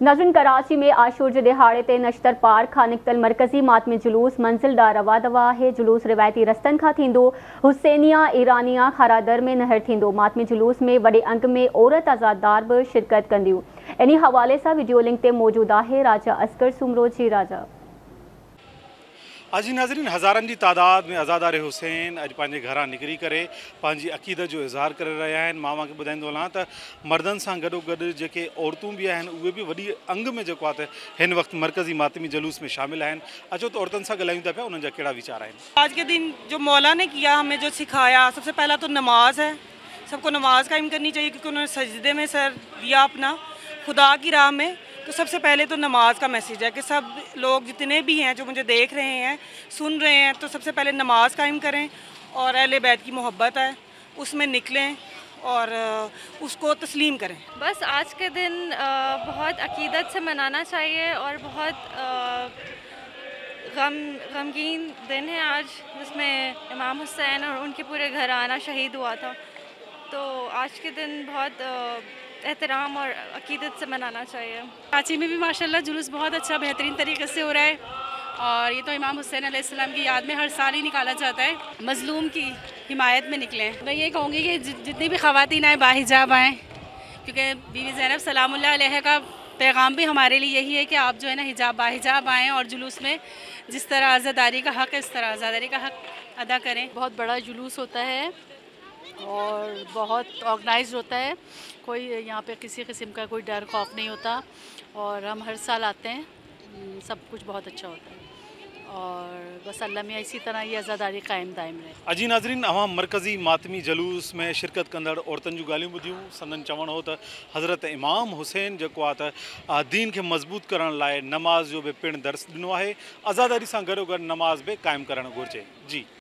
नजरन कराची में आशूर जे दिहाड़े ते नश्तर पार्क खां निकितल मरकज़ी मातमी जुलूस मंज़िल ॾांहुं रवा दवा है जुलूस रिवायती रस्तनि थींदो। हुसैनिया, ईरानिया खरादर में नहर थींदो। मातमी जुलूस में वॾे अंग में औरत आज़ादार बि शिरकत कंदियूं। इन हवाले सां वीडियो लिंक ते मौजूदु आहे राजा असगर सुमरो जी राजा। अजी नाज़रीन, हज़ारनि जी तादाद में आज़ादार हुसैन अॼु पंहिंजे घरां निकिरी करे पंहिंजी अक़ीदत जो इज़हार करे रहिया आहिनि माँ तव्हांखे ॿुधाईंदो हलां त मर्दनि सां गॾोगॾु जेके औरतूं बि आहिनि, उहे बि वॾी अंग में जेको आहे त मरकज़ी मातमी जुलूस में शामिल आहिनि। अचो त औरतुनि सां ॻाल्हायूं था पिया, उन्हनि जा कहिड़ा वीचार आज के दिन जो मौला ने किया, हमें जो सिखाया, सबसे पहला तो नमाज़ है। सबको नमाज़ कायम करनी चाहिए, क्योंकि उन्होंने सजदे में सर दिया अपना। खुदा की राह में तो सबसे पहले तो नमाज़ का मैसेज है कि सब लोग जितने भी हैं जो मुझे देख रहे हैं, सुन रहे हैं तो सबसे पहले नमाज़ कायम करें और अहल बैत की मोहब्बत है, उसमें निकलें और उसको तस्लीम करें। बस आज के दिन बहुत अकीदत से मनाना चाहिए और बहुत गम, गमगीन दिन है आज, जिसमें इमाम हुसैन और उनके पूरे घर आना शहीद हुआ था। तो आज के दिन बहुत एहतराम और अकीदत से मनाना चाहिए। कराची में भी माशाल्लाह जुलूस बहुत अच्छा बेहतरीन तरीके से हो रहा है। और ये तो इमाम हुसैन अलैहिस्सलाम की याद में हर साल ही निकाला जाता है। मज़लूम की हिमायत में निकले। मैं ये कहूँगी कि जितनी भी ख़वातीन आएँ, बाहिजाब आएँ, क्योंकि बीवी जैनब सलाम का पैगाम भी हमारे लिए यही है कि आप जो है ना हिजाब, बाहिजाब आएँ और जुलूस में जिस तरह आज़ादारी का हक़ है इस तरह आज़ादारी का हक़ अदा करें। बहुत बड़ा जुलूस होता है। और बहुत ऑर्गेनाइज होता है। कोई यहाँ पे किसी किस्म का कोई डर, खौफ नहीं होता और हम हर साल आते हैं। सब कुछ बहुत अच्छा होता है। और बस अल्लाह इसी तरह ये आज़ादारी कायम दायम रहे। अजी नाज़रीन अवां मरकज़ी मातमी जलूस में शिरकत कंदड़ औरतुनि जूं ॻाल्हियूं ॿुधियूं संदन चवणु हो त हज़रत इमाम हुसैन जेको आहे त दीन मज़बूत करण लाइ नमाज़ जो बि पिणु दर्स ॾिनो आहे। आज़ादारी सां गॾोगॾु नमाज़ बि क़ाइमु करणु घुरिजे जी।